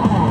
Whoa!